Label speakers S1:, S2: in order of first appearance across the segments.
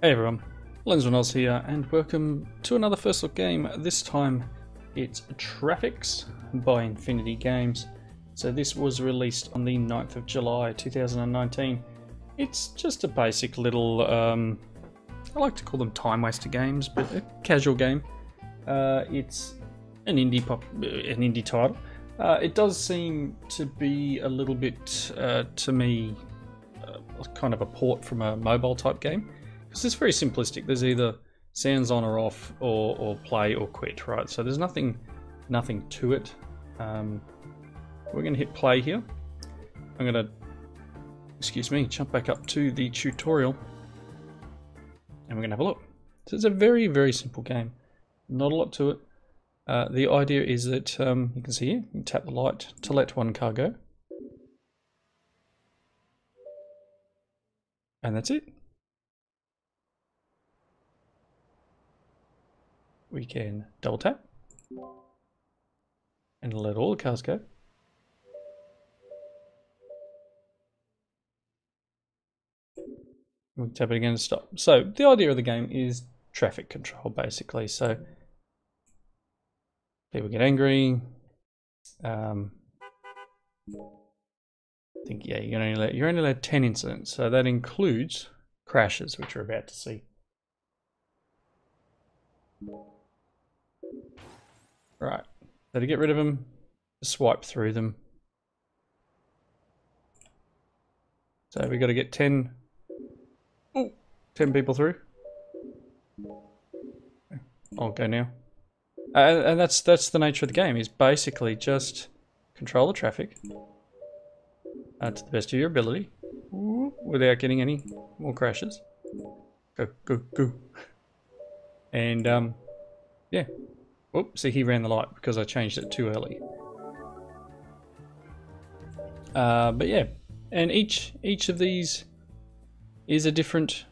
S1: Hey everyone, Lensman Oz here, and welcome to another First Look game. This time it's Traffix by Infinity Games. So this was released on the 9th of July 2019. It's just a basic little, um, I like to call them time waster games, but a casual game. Uh, it's an indie pop, uh, an indie title. Uh, it does seem to be a little bit, uh, to me, uh, kind of a port from a mobile type game because it's very simplistic. There's either sounds on or off, or, or play or quit, right? So there's nothing, nothing to it. Um, we're going to hit play here. I'm going to, excuse me, jump back up to the tutorial, and we're going to have a look. So it's a very, very simple game. Not a lot to it. Uh, the idea is that um, you can see here, you tap the light to let one car go. And that's it. We can double tap and let all the cars go. We'll tap it again to stop. So the idea of the game is traffic control basically. So people get angry. Um, I think yeah, you're only let, you're only allowed 10 incidents. So that includes crashes, which we're about to see. Right. So to get rid of them, swipe through them. So we got to get 10, oh, 10 people through. I'll go now. Uh, and that's that's the nature of the game, is basically just control the traffic uh, to the best of your ability without getting any more crashes. Go, go, go. And, um, yeah, Oops, see he ran the light because I changed it too early. Uh, but yeah, and each each of these is a different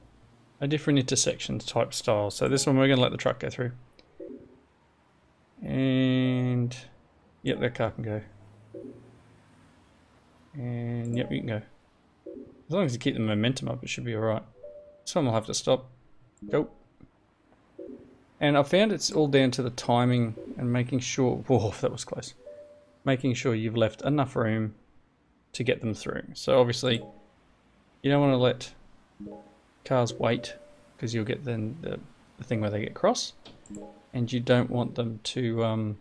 S1: a different intersection type style. So this one we're going to let the truck go through. And yep, that car can go. And yep, you can go. As long as you keep the momentum up, it should be alright. This one will have to stop. Go. And I found it's all down to the timing and making sure, whoa, that was close. Making sure you've left enough room to get them through. So obviously, you don't want to let cars wait because you'll get then the, the, thing where they get cross. And you don't want them to, um,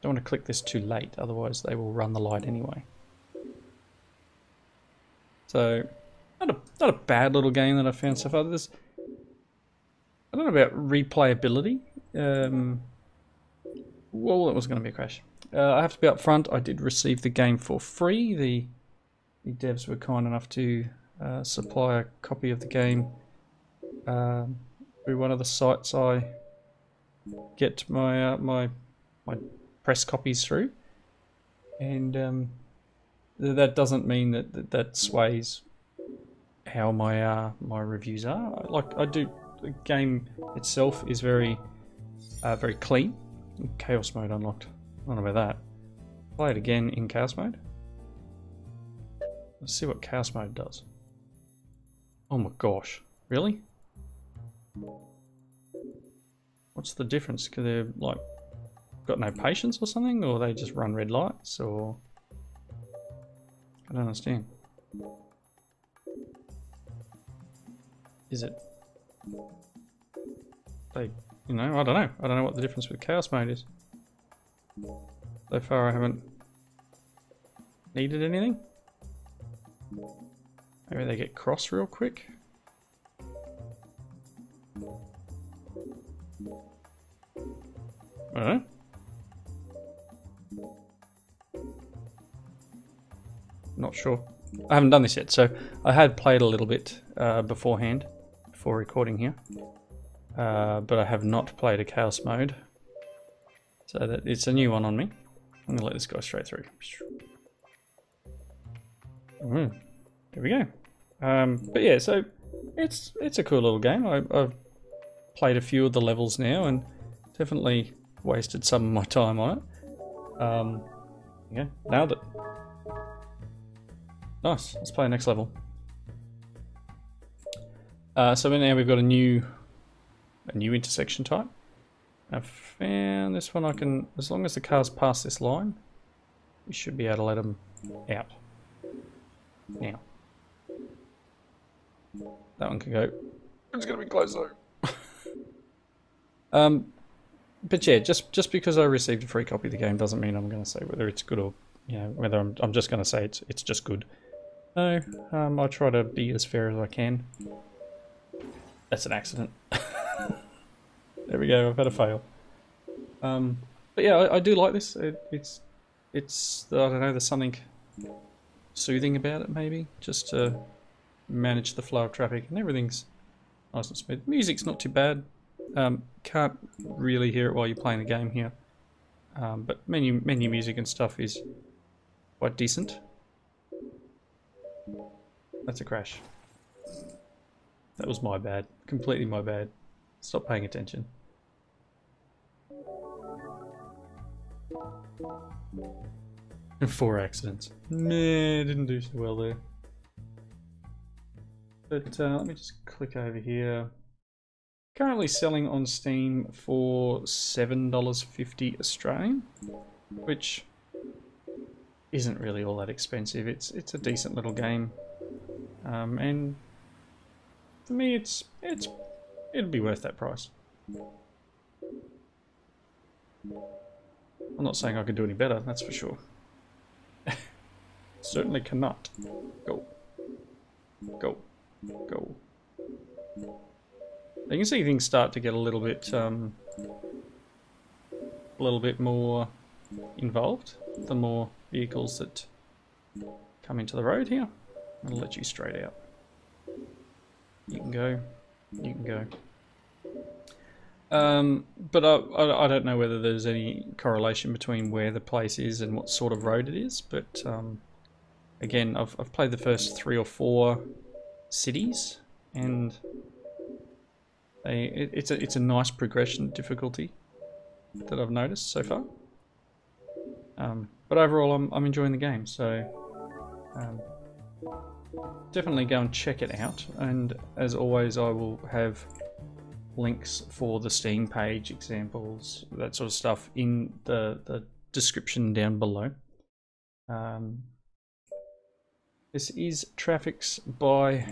S1: don't want to click this too late, otherwise they will run the light anyway. So, not a, not a bad little game that I found so far. There's, I don't know about replayability. Um, well, it was going to be a crash. Uh, I have to be upfront. I did receive the game for free. The the devs were kind enough to uh, supply a copy of the game um, through one of the sites I get my uh, my my press copies through, and um, that doesn't mean that, that that sways how my uh, my reviews are. Like I do the game itself is very, uh, very clean. Chaos mode unlocked. I don't know about that. Play it again in chaos mode. Let's see what chaos mode does. Oh my gosh, really? What's the difference? Cause they're like got no patience or something, or they just run red lights, or I don't understand. Is it they, you know, I don't know. I don't know what the difference with chaos mode is. So far I haven't needed anything. Maybe they get cross real quick. I don't know. Not sure. I haven't done this yet, so I had played a little bit uh, beforehand, before recording here. Uh, but I have not played a Chaos mode. So that it's a new one on me. I'm gonna let this go straight through. Mm, there we go. Um, but yeah, so it's it's a cool little game. I, I've played a few of the levels now and definitely wasted some of my time on it. Um, yeah, nailed it. Nice. Let's play the next level. Uh, so now we've got a new a new intersection type. I've found this one I can, as long as the cars pass this line, we should be able to let them out. Now. That one can go. It's going to be close though. um, but yeah, just just because I received a free copy of the game doesn't mean I'm going to say whether it's good or you know whether I'm I'm just going to say it's it's just good. No, um, I try to be as fair as I can. That's an accident. there we go. I've had a fail. Um, but yeah, I, I do like this. It, it's it's I don't know. There's something soothing about it, maybe just to manage the flow of traffic, and everything's nice and smooth. Music's not too bad. Um, can't really hear it while you're playing the game here. Um, but menu menu music and stuff is quite decent. That's a crash. That was my bad. Completely my bad. Stop paying attention. And four accidents. Meh, didn't do so well there. But uh, let me just click over here. Currently selling on Steam for $7.50 Australian, which isn't really all that expensive. It's it's a decent little game, um, and for me, it's it's it'd be worth that price. I'm not saying I could do any better, that's for sure. Certainly cannot. Go. Go. Go. You can see things start to get a little bit, um, a little bit more involved. The more vehicles that come into the road here. I'll let you straight out. You can go. You can go. Um, but I, I, I, don't know whether there's any correlation between where the place is and what sort of road it is. But um, again, I've, I've played the first three or four cities, and they, it, it's a it's a nice progression difficulty that I've noticed so far. Um, but overall, I'm I'm enjoying the game. So um, definitely go and check it out. And as always, I will have links for the Steam page, examples, that sort of stuff in the, the description down below. Um, this is Traffix by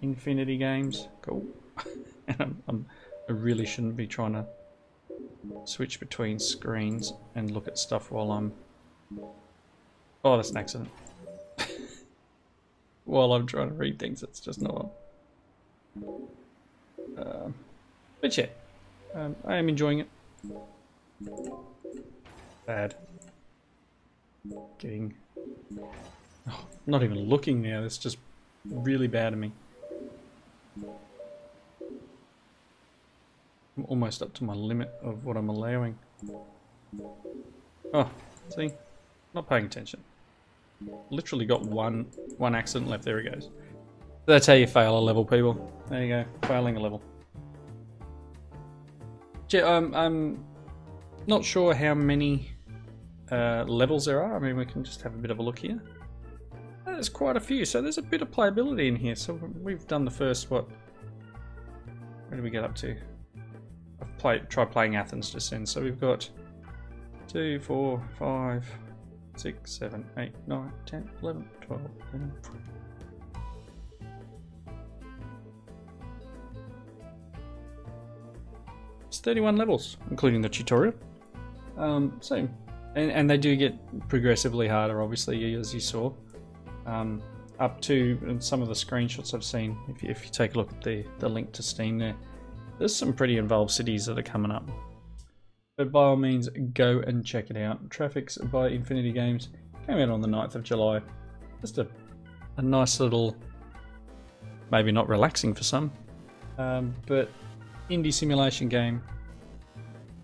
S1: Infinity Games. Cool. I'm, I'm, I really shouldn't be trying to switch between screens and look at stuff while I'm... Oh, that's an accident while I'm trying to read things. It's just not. Um, but yeah, um, I am enjoying it. Bad. Getting. Oh, not even looking now. It's just really bad of me. I'm almost up to my limit of what I'm allowing. Oh, see? Not paying attention. Literally got one one accident left. There he goes. That's how you fail a level, people. There you go, failing a level. Um, I'm not sure how many uh, levels there are. I mean, we can just have a bit of a look here. There's quite a few, so there's a bit of playability in here. So we've done the first, what? Where did we get up to? I've played, tried playing Athens just then. So we've got two, four, five, 6, 7, 8, 9, 10, 11, 12, 13. It's 31 levels, including the tutorial. Um, and, and they do get progressively harder, obviously, as you saw. Um, up to and some of the screenshots I've seen, if you, if you take a look at the, the link to Steam there, there's some pretty involved cities that are coming up. But by all means, go and check it out. Traffix by Infinity Games came out on the 9th of July. Just a, a nice little, maybe not relaxing for some, um, but indie simulation game.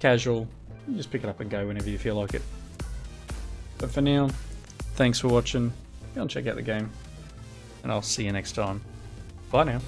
S1: Casual. You just pick it up and go whenever you feel like it. But for now, thanks for watching. Go and check out the game. And I'll see you next time. Bye now.